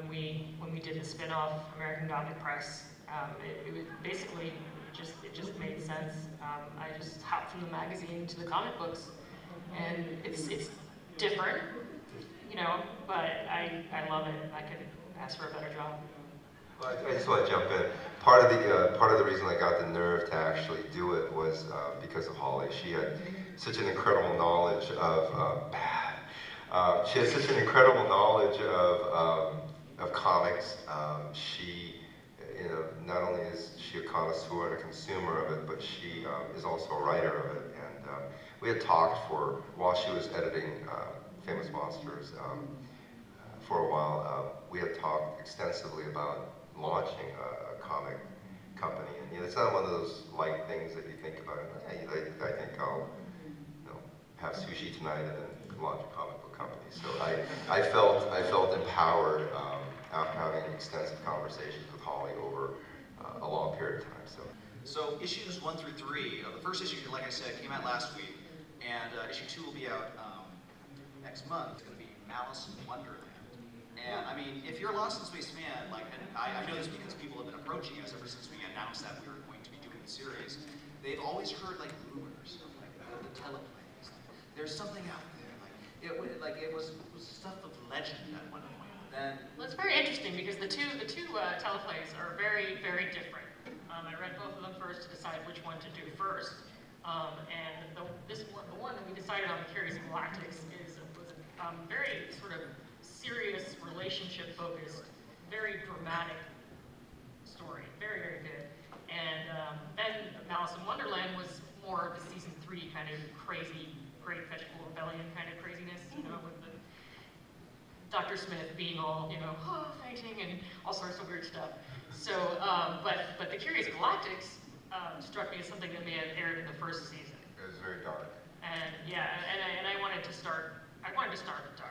when we, when we did the spin-off American Gothic Press. Um, it, it was basically just, it just made sense. Um, I just hopped from the magazine to the comic books, and it's, it's different, you know, but I, I love it. I could ask for a better job. Well, I just want to jump in. Part of the uh, part of the reason I got the nerve to actually do it was uh, because of Holly. She had such an incredible knowledge of uh, bad. Uh, she has such an incredible knowledge of um, of comics. Um, she, you know, not only is she a connoisseur and a consumer of it, but she um, is also a writer of it. And um, we had talked for while she was editing uh, Famous Monsters. Um, for a while, uh, we had talked extensively about launching a, a comic company. And you know, it's not one of those light things that you think about. Hey, I, I think I'll have sushi tonight and then launch a comic book company. So I, I felt I felt empowered um, after having extensive conversations with Holly over uh, a long period of time. So. So issues one through three, uh, the first issue, like I said, came out last week, and uh, issue two will be out um, next month. It's going to be Malice in Wonderland. And I mean, if you're a Lost in Space fan, like, and I, I know this because people have been approaching us ever since we announced that we were going to be doing the series. They've always heard like rumors of like the, teleplays. There's something out there, like it, like it was, was stuff of legend at one point. Then Well, it's very interesting because the two, the two uh, teleplays are very, very different. Um, I read both of them first to decide which one to do first. Um, and the, this one, the one that we decided on, Curious Galactics, is was a um, very sort of serious, relationship focused, very dramatic story. Very, very good. And um, then Malice in Wonderland was more of the season three kind of crazy, Great Vegetable Rebellion kind of craziness, you know, with the Dr. Smith being all, you know, oh, fighting and all sorts of weird stuff. So, um, but, but the Curious Galactics um, struck me as something that may have aired in the first season. It was very dark. And yeah, and I, and I wanted to start, I wanted to start with dark.